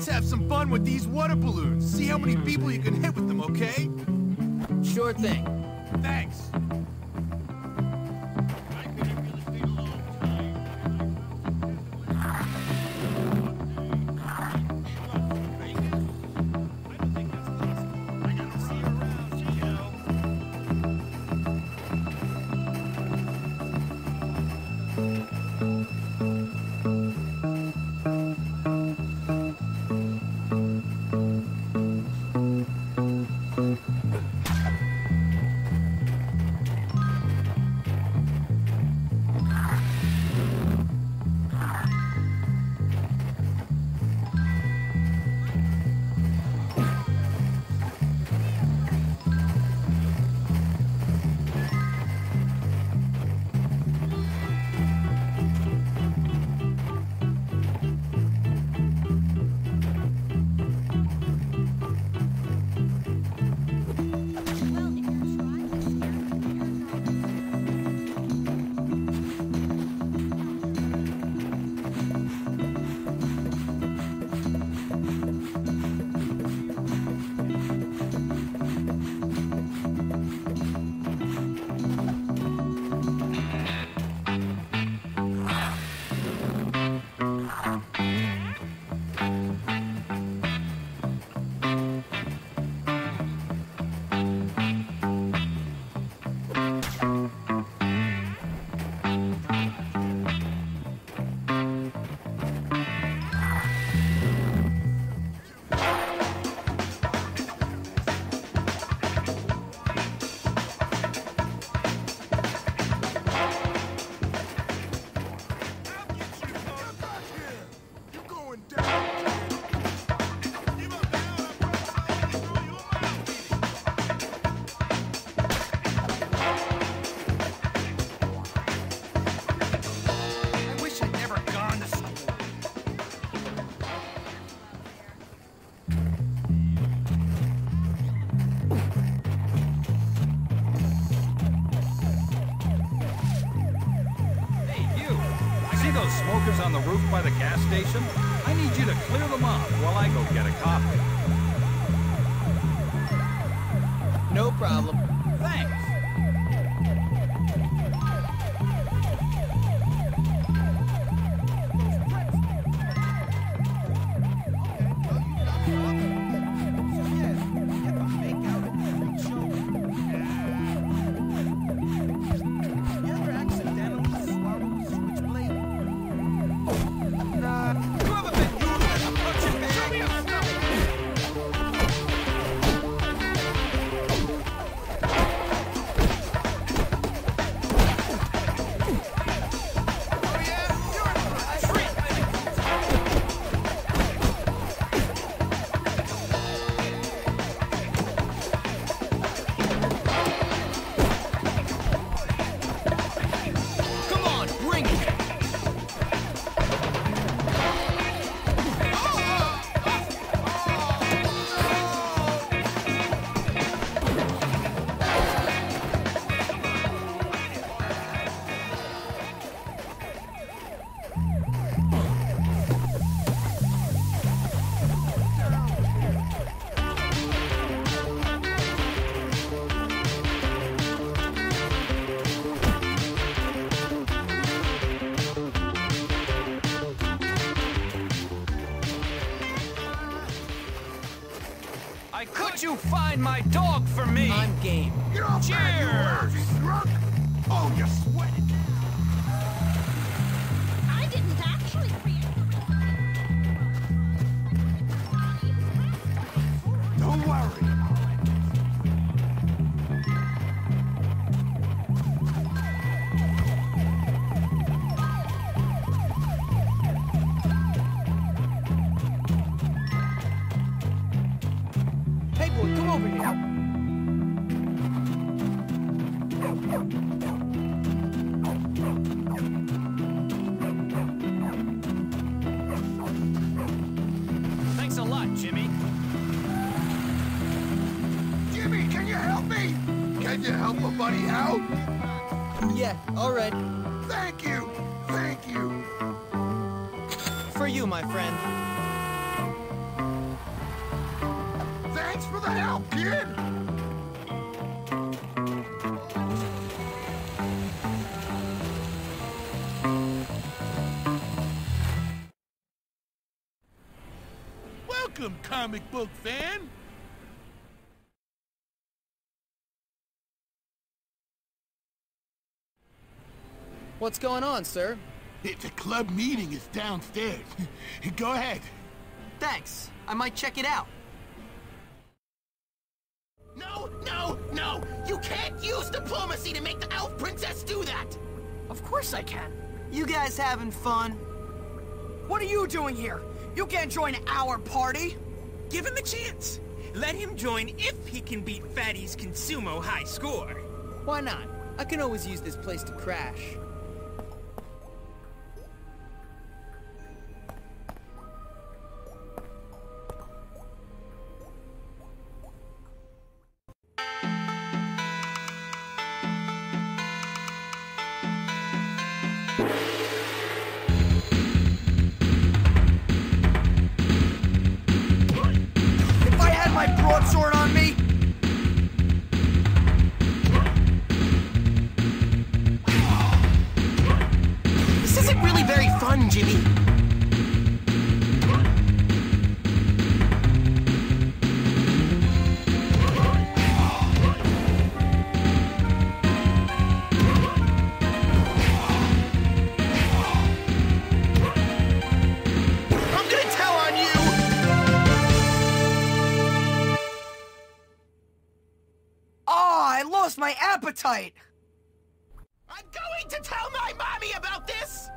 Let's have some fun with these water balloons. See how many people you can hit with them, okay? Sure thing. Thanks. Smokers on the roof by the gas station? I need you to clear them off while I go get a coffee. No problem. I could you find my dog for me? I'm game. Get off that, you Cheers! Drunk! Oh, you're sweating. Out? Yeah, all right. Thank you. Thank you. For you, my friend. Thanks for the help, kid! Welcome, comic book fan. What's going on, sir? It's a club meeting is downstairs. Go ahead. Thanks. I might check it out. No, no, no! You can't use diplomacy to make the elf princess do that! Of course I can. You guys having fun? What are you doing here? You can't join our party. Give him a chance. Let him join if he can beat Fatty's Consumo high score. Why not? I can always use this place to crash. Fun, Jimmy. I'm gonna tell on you! Ah, I lost my appetite. I'm going to tell my mommy about this!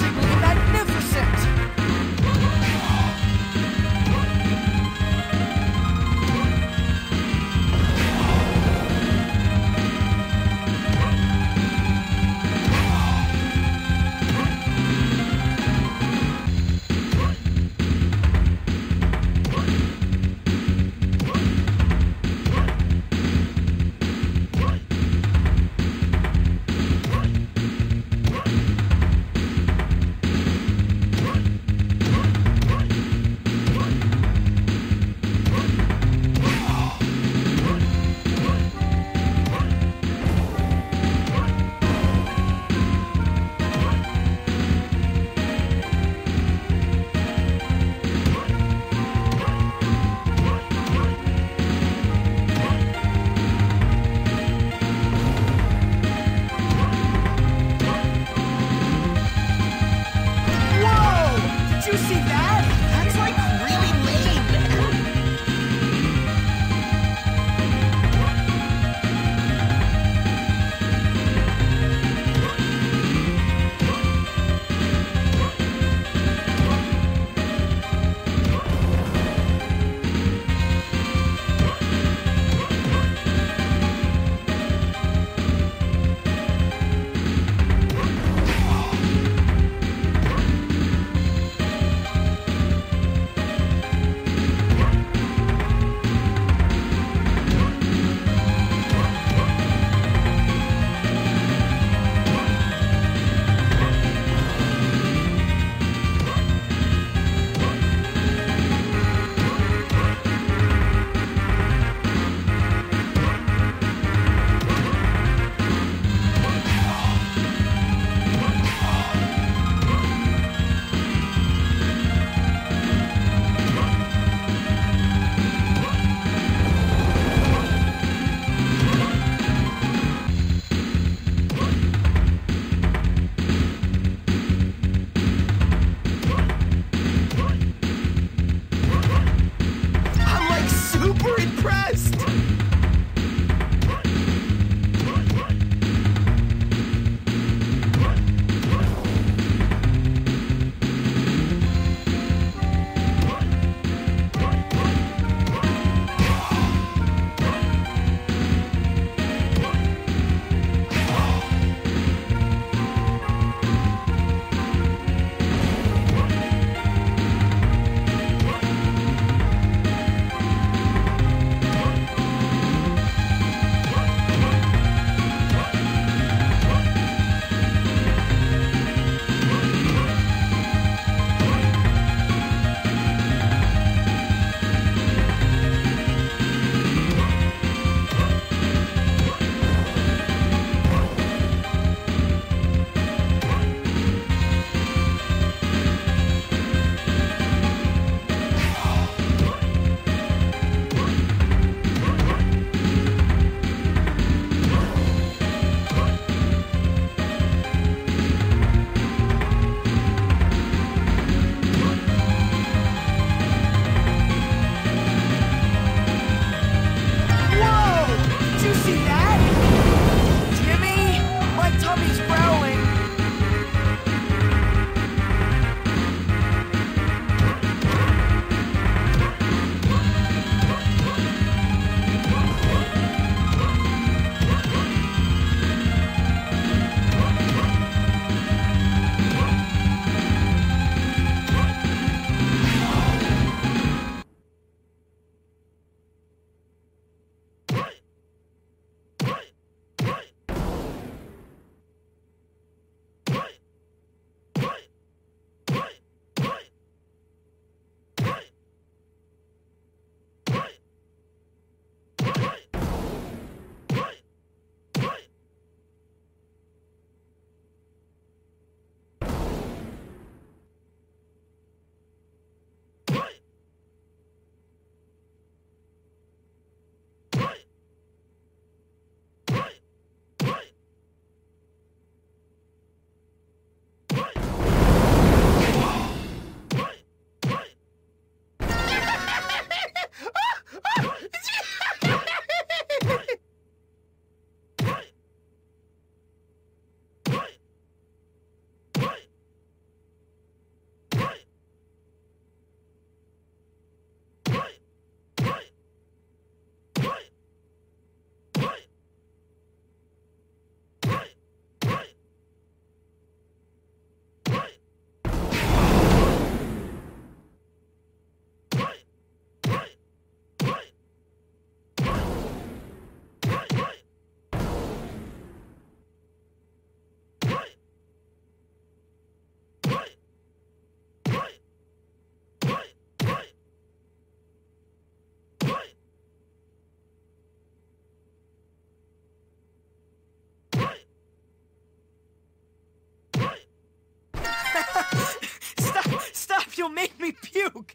music. see that. You'll make me puke.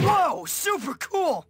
Whoa, super cool.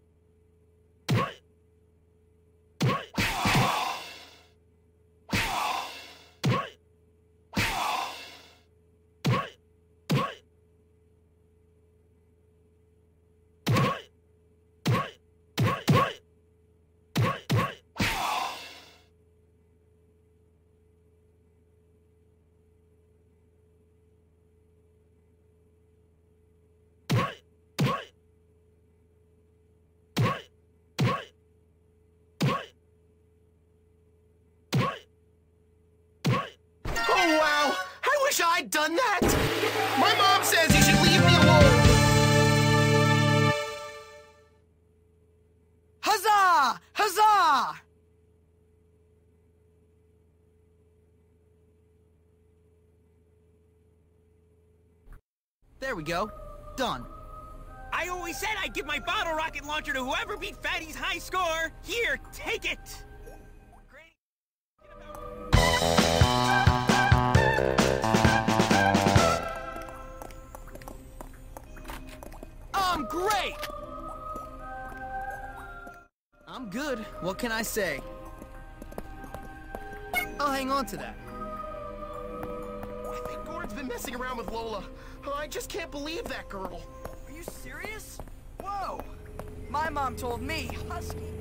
I done that! My mom says you should leave me alone! Huzzah! Huzzah! There we go. Done. I always said I'd give my bottle rocket launcher to whoever beat Fatty's high score. Here, take it. Good. What can I say? I'll hang on to that. I think Gordon's been messing around with Lola. Oh, I just can't believe that girl. Are you serious? Whoa! My mom told me Husky